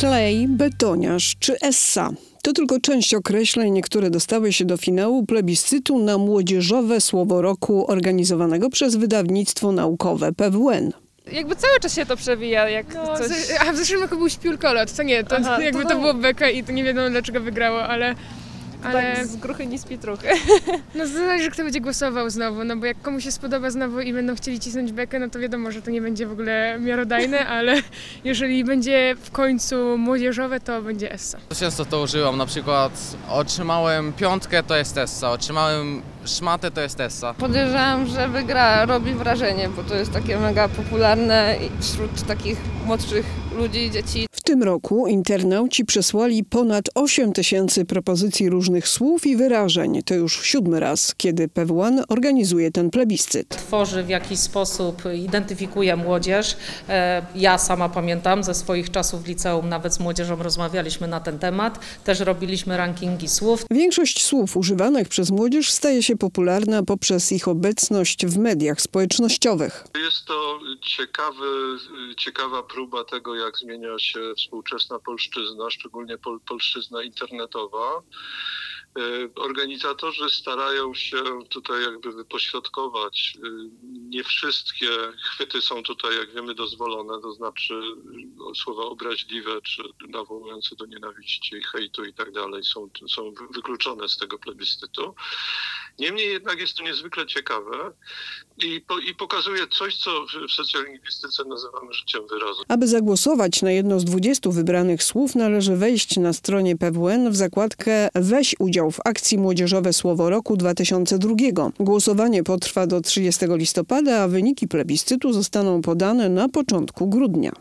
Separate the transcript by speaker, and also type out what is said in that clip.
Speaker 1: Slay, betoniarz czy essa. To tylko część określeń, które dostały się do finału plebiscytu na młodzieżowe słowo roku organizowanego przez wydawnictwo naukowe PWN.
Speaker 2: Jakby cały czas się to przewija, jak
Speaker 3: No,
Speaker 2: coś...
Speaker 3: a w zeszłym roku był śpiulkolot, to nie, to
Speaker 2: Aha,
Speaker 3: jakby
Speaker 2: to
Speaker 3: to,
Speaker 2: to-
Speaker 3: było beka i to nie wiadomo dlaczego wygrało, ale... Ale
Speaker 2: Tak z gruchy nie z pietruchy.
Speaker 3: no zależy kto będzie głosował znowu, no bo jak komuś się spodoba znowu i będą chcieli cisnąć bekę, no to wiadomo, że to nie będzie w ogóle miarodajne, ale jeżeli będzie w końcu młodzieżowe, to będzie Essa.
Speaker 4: Często to używam, na przykład otrzymałem piątkę, to jest Tessa, otrzymałem szmatę, to jest Tessa.
Speaker 2: Podejrzewam, że wygra robi wrażenie, bo to jest takie mega popularne wśród takich młodszych ludzi, dzieci.
Speaker 1: W tym roku internauci przesłali ponad 8 tysięcy propozycji różnych słów i wyrażeń. To już siódmy raz, kiedy PWN organizuje ten plebiscyt.
Speaker 5: tworzy w jakiś sposób, identyfikuje młodzież. E, Ja sama pamiętam ze swoich czasów w liceum, nawet z młodzieżą rozmawialiśmy na ten temat. Też robiliśmy rankingi słów.
Speaker 1: Większość słów używanych przez młodzież staje się popularna poprzez ich obecność w mediach społecznościowych.
Speaker 6: Jest to ciekawy, ciekawa próba tego, jak zmienia się współczesna polszczyzna, szczególnie pol, polszczyzna internetowa. E, Organizatorzy starają się tutaj jakby wypośrodkować. E, Nie wszystkie chwyty są tutaj, jak wiemy, dozwolone, to znaczy e, słowa obraźliwe czy nawołujące do nienawiści, hejtu i tak dalej są, są wy- wykluczone z tego plebiscytu. Niemniej jednak jest to niezwykle ciekawe i, po, i pokazuje coś, co w- w socjolingwistyce nazywamy życiem wyrazu.
Speaker 1: Aby zagłosować na jedno z 20 wybranych słów, należy wejść na stronie PWN w zakładkę Weź udział w akcji Młodzieżowe Słowo Roku 2002. Głosowanie potrwa do 30 listopada, a wyniki plebiscytu zostaną podane na początku grudnia.